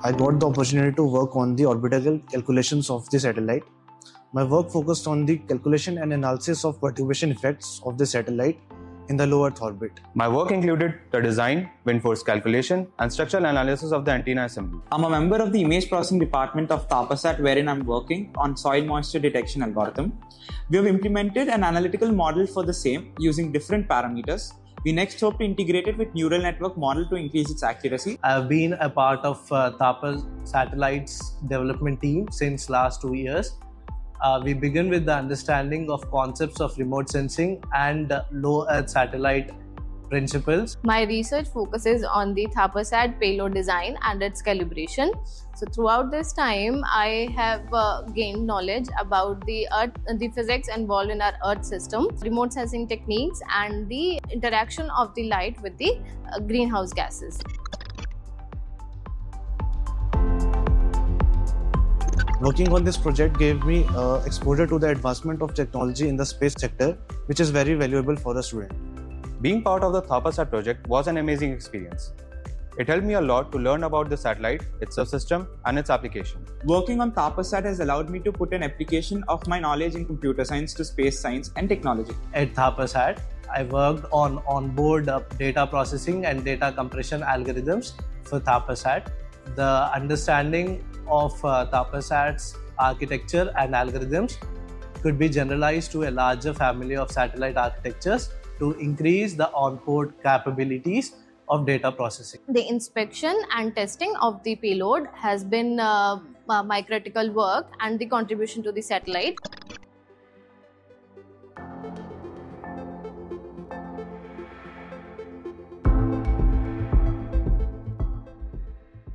I got the opportunity to work on the orbital calculations of the satellite. My work focused on the calculation and analysis of perturbation effects of the satellite in the low Earth orbit. My work included the design, wind force calculation, and structural analysis of the antenna assembly. I'm a member of the image processing department of ThaparSat, wherein I'm working on soil moisture detection algorithm. We have implemented an analytical model for the same using different parameters. We next hope to integrate it with neural network model to increase its accuracy. I've been a part of uh, Tapas Satellites development team since last two years. Uh, we begin with the understanding of concepts of remote sensing and uh, low Earth satellite principles. My research focuses on the ThaparSat payload design and its calibration. So throughout this time, I have uh, gained knowledge about the Earth, the physics involved in our Earth system, remote sensing techniques, and the interaction of the light with the uh, greenhouse gases. Working on this project gave me uh, exposure to the advancement of technology in the space sector, which is very valuable for a student. Being part of the ThaparSat project was an amazing experience. It helped me a lot to learn about the satellite, its subsystem, and its application. Working on ThaparSat has allowed me to put an application of my knowledge in computer science to space science and technology. At ThaparSat, I worked on onboard uh, data processing and data compression algorithms for ThaparSat. The understanding of uh, ThaparSat's architecture and algorithms could be generalized to a larger family of satellite architectures to increase the onboard capabilities of data processing. The inspection and testing of the payload has been uh, uh, my critical work and the contribution to the satellite.